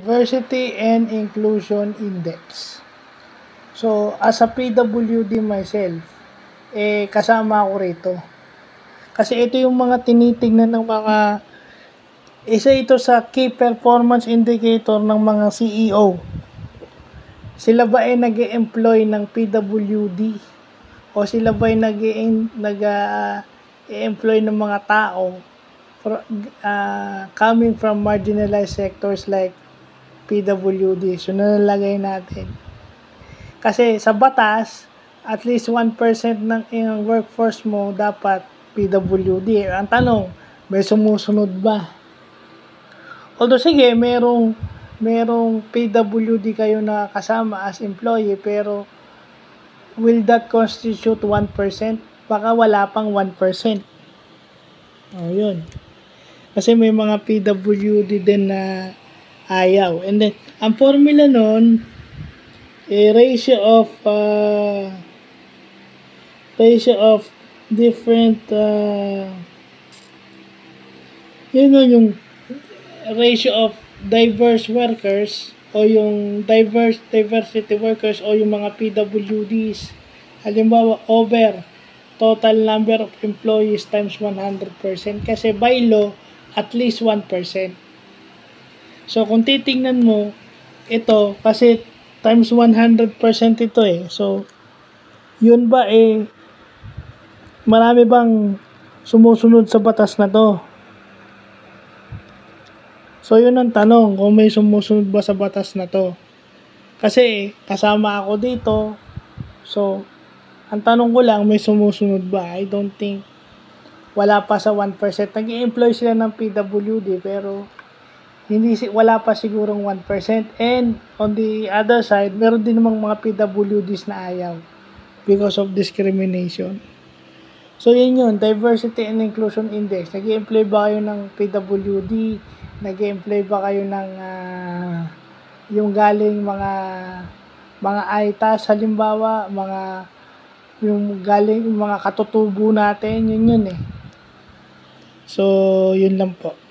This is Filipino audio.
Diversity and Inclusion Index. So, as a PWD myself, eh, kasama ako rito. Kasi ito yung mga tinitingnan ng mga, isa ito sa key performance indicator ng mga CEO. Sila ba ay nag employ ng PWD? O sila ba ay nag employ ng mga tao for, uh, coming from marginalized sectors like PWD. So, nalalagay natin. Kasi sa batas, at least 1% ng iyong workforce mo dapat PWD. Ang tanong, may sumusunod ba? Although sige, merong merong PWD kayo na kasama as employee pero will that constitute 1%? Baka wala pang 1%. Oh, yun. Kasi may mga PWD din na ayaw. And then, ang formula nun, a ratio of uh, ratio of different uh, yun know, yung ratio of diverse workers o yung diverse diversity workers o yung mga PWDs halimbawa over total number of employees times 100% kasi by law at least 1% So, kung titingnan mo, ito, kasi times 100% ito eh. So, yun ba eh, marami bang sumusunod sa batas na to? So, yun ang tanong, kung may sumusunod ba sa batas na to. Kasi, kasama ako dito. So, ang tanong ko lang, may sumusunod ba? I don't think wala pa sa 1%. Nag-i-employ sila ng PWD, pero hindi wala pa sigurong 1% and on the other side meron din namang mga PWDs na ayaw because of discrimination. So yun yun. Diversity and inclusion index. Nag employ ba kayo ng PWD nag employ ba kayo ng uh, yung galing mga mga ITAS halimbawa mga yung galing yung mga katutubo natin. Yun yun eh. So yun lang po